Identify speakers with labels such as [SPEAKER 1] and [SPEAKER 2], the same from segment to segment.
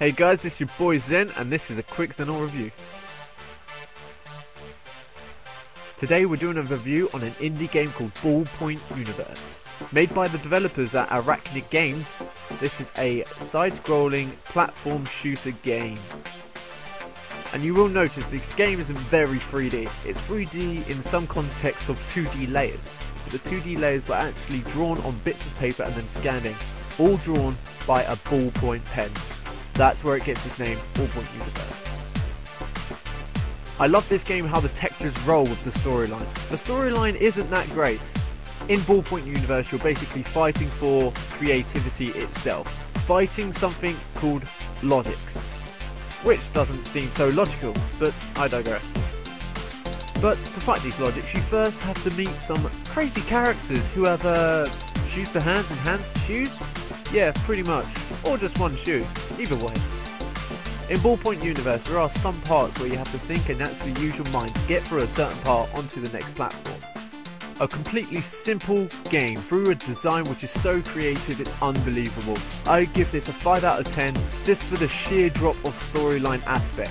[SPEAKER 1] Hey guys, it's your boy Zen, and this is a quick ZennoR review. Today we're doing a review on an indie game called Ballpoint Universe. Made by the developers at Arachnid Games, this is a side-scrolling platform shooter game. And you will notice this game isn't very 3D. It's 3D in some contexts of 2D layers. But The 2D layers were actually drawn on bits of paper and then scanning, all drawn by a ballpoint pen. That's where it gets its name, Ballpoint Universe. I love this game how the textures roll with the storyline. The storyline isn't that great. In Ballpoint Universe, you're basically fighting for creativity itself, fighting something called logics, which doesn't seem so logical, but I digress. But to fight these logics, you first have to meet some crazy characters who have uh, shoes for hands and hands for shoes. Yeah, pretty much. Or just one shoe. Either way. In Ballpoint Universe, there are some parts where you have to think and actually use your mind to get through a certain part onto the next platform. A completely simple game through a design which is so creative it's unbelievable. I give this a 5 out of 10 just for the sheer drop of storyline aspect.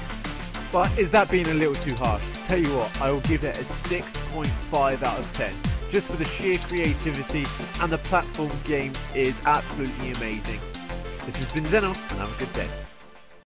[SPEAKER 1] But is that being a little too harsh? Tell you what, I will give it a 6.5 out of 10 just for the sheer creativity and the platform game is absolutely amazing. This has been ZennoR and have a good day.